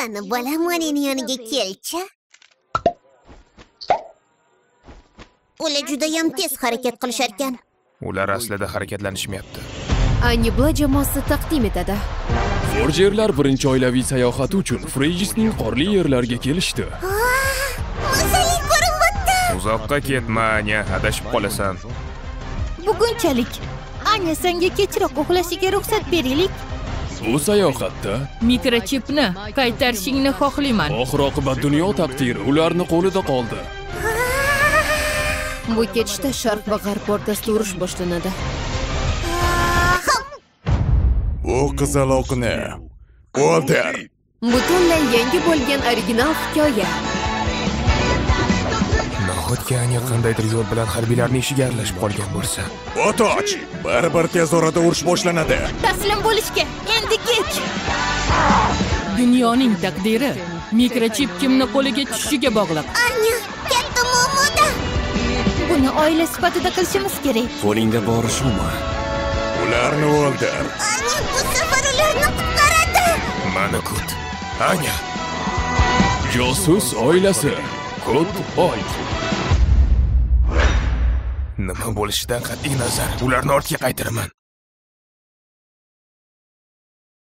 qani bolam onangni yoniga kelchi ular judayam tez harakat qilishar ekan ular aslida harakatlanishmayapti Anibla jamoasi taqdim etadi. Forjerlar birinchi oilaviy sayohati uchun Frejisning qorli yerlariga kelishdi. mazali ko'rinyapti uzoqqa ketma anya adashib qolasan bugunchalik anya senga kechroq uxlashiga ruxsat beraylik Bu sayohatda mikrochipni qaytarishingni xohlayman oxir oqibat dunyo taqdiri ularni qo'lida qoldi. Bu ketishda sharq va g'arb o'rtasida urush boshlanadi. Bu qizaloqni o'ldir. Butunlay yangi bo'lgan original hikoya. Nahotki qandaydir yo'l bilan harbiylarning ishiga aralashib qolgan bo'lsa O't och. Baribir tez orada urush boshlanadi. taslim bo'lishga endi kech dunyoning taqdiri mikrochip kimni qo'liga tushishiga bog'liq anya katta muammoda buni oila sifatida qilishimiz kerak Qo'lingda bori shumi? Ularni o'ldir. anya bu safar ularni qutqaradi mani kut anya Josus oilasi. Kod oy. Nima bo'lishidan qat'iy nazar ularni ortga qaytaraman